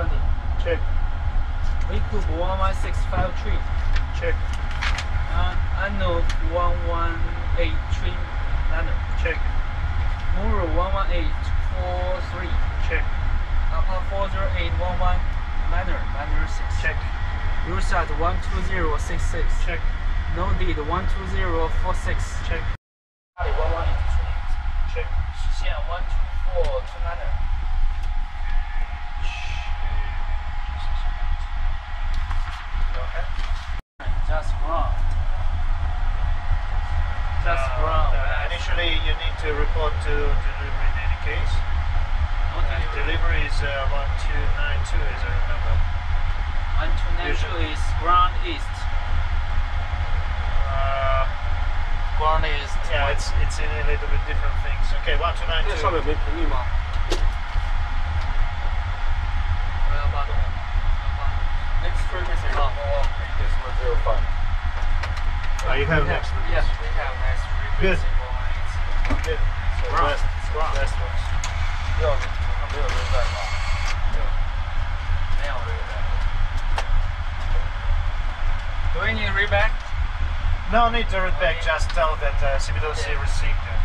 20. Check. Wingcoup 11653. Check. Uh, Ano 1183 Nano. Check. Muro 11843. Check. Alpha 40811 Manor, Manor 6. Check. Rusat 12066. Check. No deed 12046. Check. 11828. Check. 实现 12429. Go ahead. Just wrong. Just Uh, wrong. uh, initially, you need to report to delivery in any case. Okay. Delivery is uh, 1292, as I remember. One to Usually- is ground east. Uh, Ground east. yeah, it's it's in a little bit different things. Okay, 1292. 这上面没屏蔽吗？我要发动。 Next frequency is decimal zero five. Oh, you have next. Yes, we have nice Good. frequency going. Good. So Ground. west, Ground. westwards. 没有，它没有人在吗？ bring you? No need to read back, just tell that uh, yeah. received it.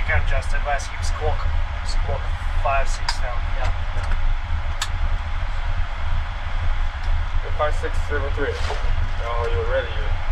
You can just advise him squawk, squawk 5, 6 now. Yeah. yeah. 5603. Oh, you're ready. You're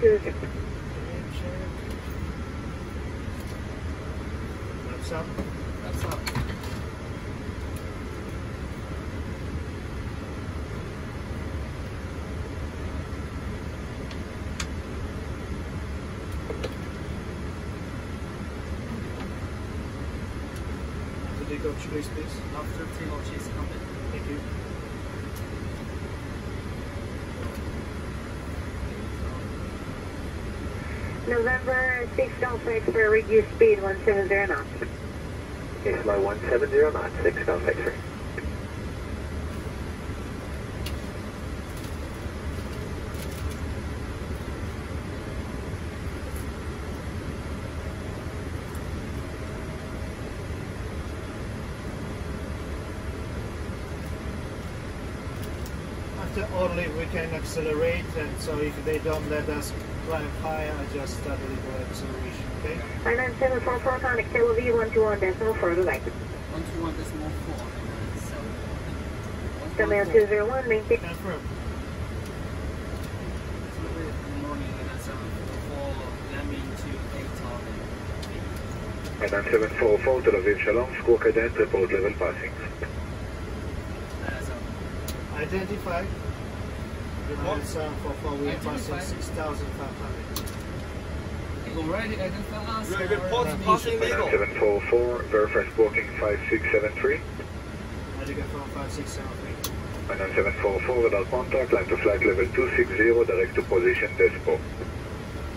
two Check. Flaps up. Flaps up. To take choice, please. After chase coming. Thank you. November 6 Delta X for reduced speed 170 knots. Yes, low 170 knots, 6 Delta X-ray. After only we can accelerate, and so if they don't let us climb high, I just start a acceleration, okay? 99744 Tonic Kilo V 121 decimal further right. One two one decimal four. Seven. Domain 201, maintain. Confirm. Good and that's seven four four. Landing to eight thousand. And 9744 Tel Aviv Shalom, squawk ident, report level passing. That's a Identify. Report 744, we are passing 6,500. already identify us. Re- or- report or- passing legal. 9744, verify squawking 5673. Adiga from 5673. And 9744 radar contact, climb to flight level 260, direct to position Despo.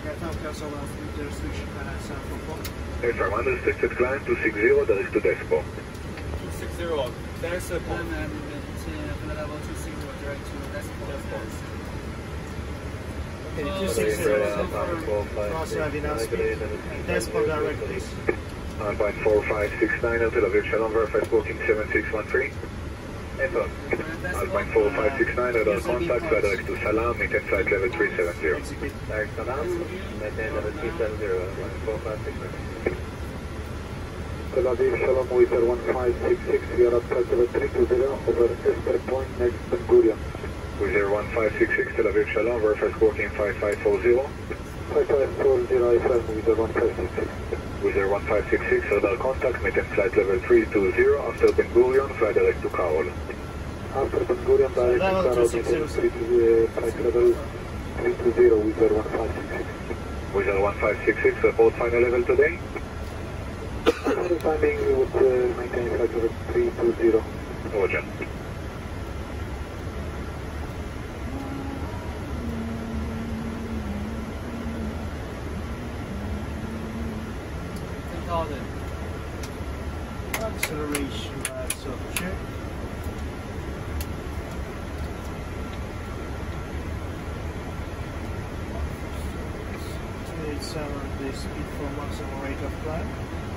Airtime cancel last the restriction by 9744. Affirm unrestricted climb 260, direct to Despo. Two six zero. There's a And then to level direct to Despo. Despo. Okay, Uh, 260. so Cross Ravina speed. Despo direct, please. 1.4569 Tel Aviv Shalom, verify squawking 7613. Enter. uh, 1.4569 radar contact, direct to Salam, maintain flight level 370. Direct Salam, maintain level 370, 1.4569. Tel Aviv Shalom, Wizz Air 1566, we are at flight level 320, over Esther Point, next Ben Gurion. Wizz Air 1566, Tel Aviv Shalom, verify squawking 5540. 5540, IFM, Wizz Air 1566. Wizz Air 1566, radar contact, maintain flight level 320, after Ben Gurion, flight direct to Carol. After Ben Gurion, direct Level to Carol, 260. maintain flight level 320, Wizz Air 1566. Wizz Air 1566, report final level today? The timing, we would uh, maintain flight level 320. Roger. Thousand. Acceleration, that's of check. Two eight seven, the speed for maximum rate of climb.